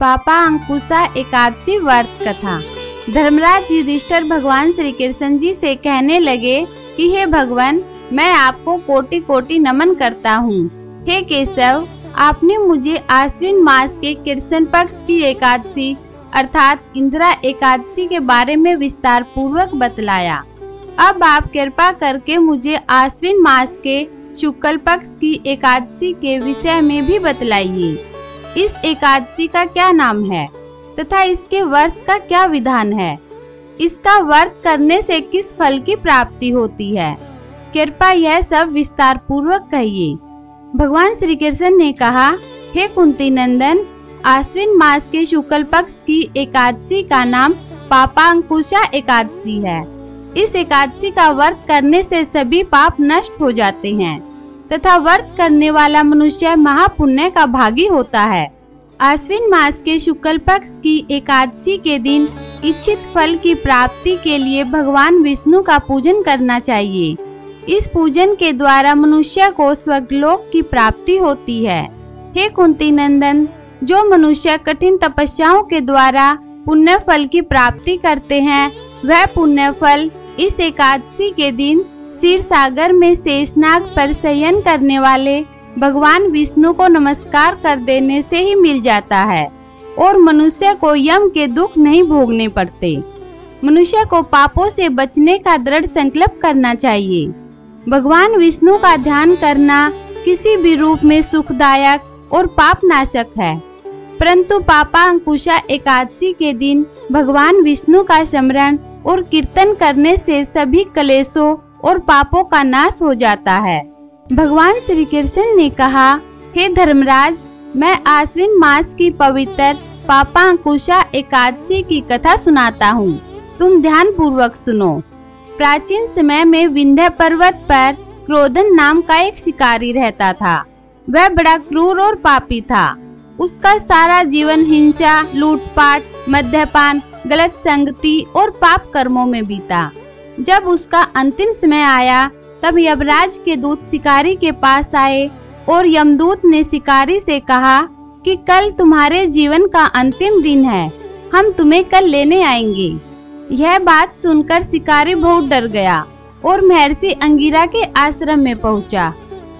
पापा अंकुशा एकादशी व्रत कथा। धर्मराज युधिष्ठर भगवान श्री कृष्ण जी से कहने लगे कि, हे भगवान, मैं आपको कोटि कोटि नमन करता हूँ। हे केशव, आपने मुझे आश्विन मास के कृष्ण पक्ष की एकादशी, अर्थात इंदिरा एकादशी के बारे में विस्तार पूर्वक बतलाया। अब आप कृपा करके मुझे आश्विन मास के शुक्ल पक्ष की एकादशी के विषय में भी बतलाइए। इस एकादशी का क्या नाम है? तथा इसके व्रत का क्या विधान है? इसका व्रत करने से किस फल की प्राप्ति होती है? कृपा यह सब विस्तार पूर्वक कहिए। भगवान श्री कृष्ण ने कहा, हे कुंती नंदन आश्विन मास के शुक्ल पक्ष की एकादशी का नाम पापा अंकुशा एकादशी है। इस एकादशी का व्रत करने से सभी पाप नष्ट हो जाते हैं। तथा व्रत करने वाला मनुष्य महापुण्य का भागी होता है। आश्विन मास के शुक्ल पक्ष की एकादशी के दिन इच्छित फल की प्राप्ति के लिए भगवान विष्णु का पूजन करना चाहिए। इस पूजन के द्वारा मनुष्य को स्वर्गलोक की प्राप्ति होती है। हे कुंती नंदन, जो मनुष्य कठिन तपस्याओं के द्वारा पुण्य फल की प्राप्ति करते हैं, वह पुण्य फल इस एकादशी के दिन क्षीर सागर में शेषनाग पर शयन करने वाले भगवान विष्णु को नमस्कार कर देने से ही मिल जाता है, और मनुष्य को यम के दुख नहीं भोगने पड़ते। मनुष्य को पापों से बचने का दृढ़ संकल्प करना चाहिए। भगवान विष्णु का ध्यान करना किसी भी रूप में सुखदायक और पाप नाशक है। परंतु पापा अंकुशा एकादशी के दिन भगवान विष्णु का स्मरण और कीर्तन करने से सभी कलेशों और पापों का नाश हो जाता है। भगवान श्री कृष्ण ने कहा, हे धर्मराज, मैं आश्विन मास की पवित्र पापा अंकुशा एकादशी की कथा सुनाता हूँ। तुम ध्यान पूर्वक सुनो। प्राचीन समय में विंध्य पर्वत पर क्रोधन नाम का एक शिकारी रहता था। वह बड़ा क्रूर और पापी था। उसका सारा जीवन हिंसा, लूटपाट, मद्यपान, गलत संगति और पाप कर्मों में बीता। जब उसका अंतिम समय आया, तब यमराज के दूत शिकारी के पास आए और यमदूत ने शिकारी से कहा कि कल तुम्हारे जीवन का अंतिम दिन है, हम तुम्हें कल लेने आएँगे। यह बात सुनकर शिकारी बहुत डर गया और महर्षि अंगिरा के आश्रम में पहुँचा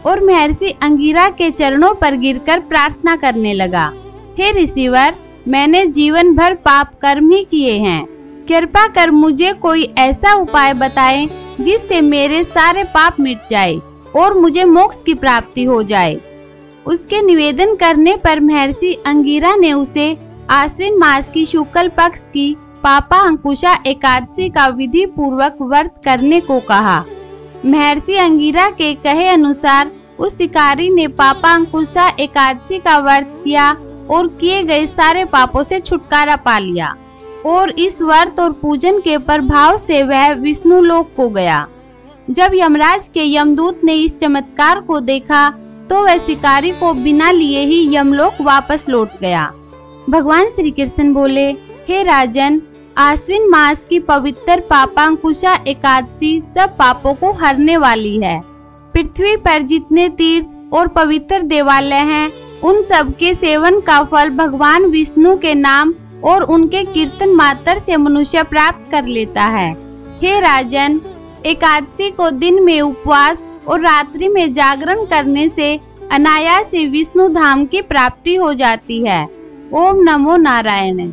और महर्षि अंगिरा के चरणों पर गिरकर प्रार्थना करने लगा, हे ऋषिवर, मैंने जीवन भर पाप कर्म ही किए हैं। कृपा कर मुझे कोई ऐसा उपाय बताएँ जिससे मेरे सारे पाप मिट जाए और मुझे मोक्ष की प्राप्ति हो जाए। उसके निवेदन करने पर महर्षि अंगीरा ने उसे आश्विन मास की शुक्ल पक्ष की पापा अंकुशा एकादशी का विधि पूर्वक व्रत करने को कहा। महर्षि अंगीरा के कहे अनुसार उस शिकारी ने पापा अंकुशा एकादशी का व्रत किया और किए गए सारे पापों से छुटकारा पा लिया। और इस व्रत और पूजन के प्रभाव से वह विष्णु लोक को गया। जब यमराज के यमदूत ने इस चमत्कार को देखा तो वह शिकारी को बिना लिए ही यमलोक वापस लौट गया। भगवान श्री कृष्ण बोले, हे राजन, आश्विन मास की पवित्र पापांकुशा एकादशी सब पापों को हरने वाली है। पृथ्वी पर जितने तीर्थ और पवित्र देवालय हैं, उन सब के सेवन का फल भगवान विष्णु के नाम और उनके कीर्तन मात्र से मनुष्य प्राप्त कर लेता है। हे राजन, एकादशी को दिन में उपवास और रात्रि में जागरण करने से अनायास विष्णु धाम की प्राप्ति हो जाती है। ओम नमो नारायण।